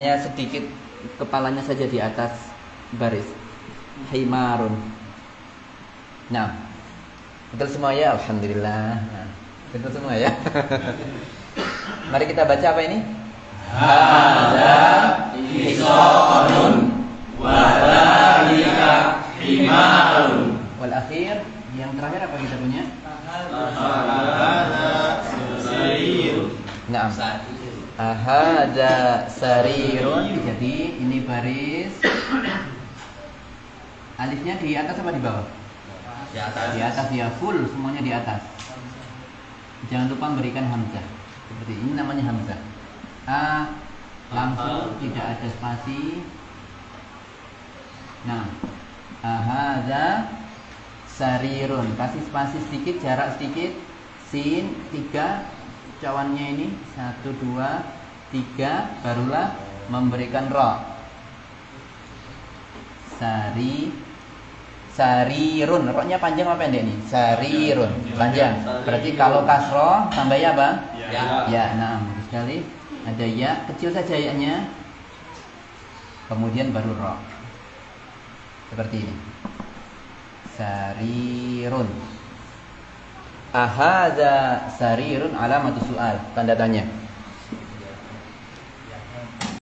Ya sedikit kepalanya saja di atas baris. Himarun. Nah, betul semua ya, alhamdulillah. Nah, betul semua ya. Mari kita baca apa ini? Hada hisanun wa dzalika himarun. Wal akhir yang terakhir apa kita punya? Naam. Ahada sarirun. Jadi ini baris. Alifnya di atas apa di bawah? Di atas. Di atas ya full semuanya di atas. Jangan lupa memberikan hamzah. Seperti ini namanya hamzah. A langsung tidak ada spasi. Nah, ahada sarirun. Kasih spasi sedikit, jarak sedikit. Sin tiga cawannya ini satu dua tiga barulah memberikan ro. Sari Sarirun, roknya panjang apa pendek nih? Sarirun, panjang. Berarti kalau kasro tambahnya apa? Ya. Ya, nah, bagus sekali. Ada ya, kecil saja ya-nya. Kemudian baru ro. Seperti ini. Sarirun. Ahada sarirun alamatu soal, tanda tanya.